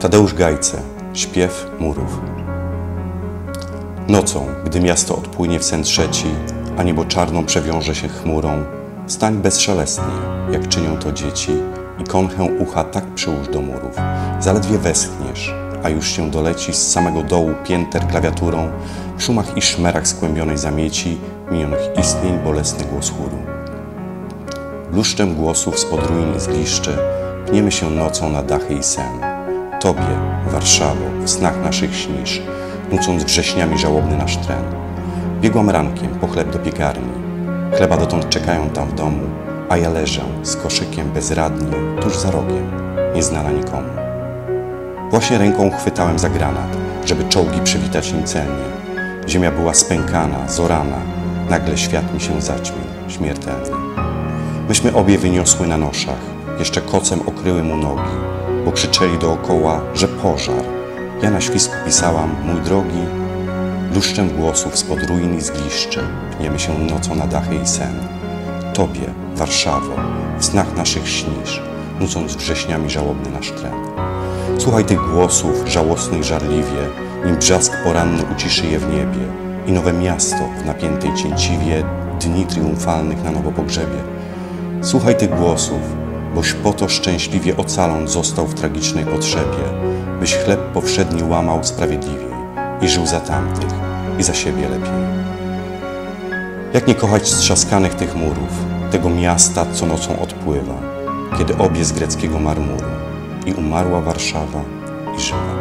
Tadeusz Gajce, śpiew murów. Nocą, gdy miasto odpłynie w sen trzeci, a niebo czarną przewiąże się chmurą, stań bezszelestnie, jak czynią to dzieci i konchę ucha tak przyłóż do murów. Zaledwie westchniesz, a już się doleci z samego dołu pięter klawiaturą, w szumach i szmerach skłębionej zamieci, minionych istnień bolesny głos chóru. Bluszczem głosów spod ruin i zgliszczy pniemy się nocą na dachy i sen. Tobie, Warszawo, w snach naszych śnisz, nucąc wrześniami żałobny nasz tren. Biegłam rankiem po chleb do piekarni. Chleba dotąd czekają tam w domu, a ja leżę z koszykiem bezradnie tuż za rogiem, nieznana nikomu. Właśnie ręką chwytałem za granat, żeby czołgi przywitać nim celnie. Ziemia była spękana, zorana, nagle świat mi się zaćmił, śmiertelnie. Myśmy obie wyniosły na noszach, jeszcze kocem okryły mu nogi, bo krzyczeli dookoła, że pożar. Ja na świsku pisałam, mój drogi, bluszczem głosów spod ruin i zgliszczy, pniemy się nocą na dachy i sen. Tobie, Warszawo, w snach naszych śnisz, nucąc wrześniami żałobny nasz tren. Słuchaj tych głosów, żałosnych żarliwie, nim brzask poranny uciszy je w niebie i nowe miasto w napiętej cięciwie dni triumfalnych na nowo pogrzebie. Słuchaj tych głosów, boś po to szczęśliwie ocalon został w tragicznej potrzebie, byś chleb powszedni łamał sprawiedliwiej i żył za tamtych i za siebie lepiej. Jak nie kochać strzaskanych tych murów, tego miasta, co nocą odpływa, kiedy obie z greckiego marmuru i umarła Warszawa i żywa.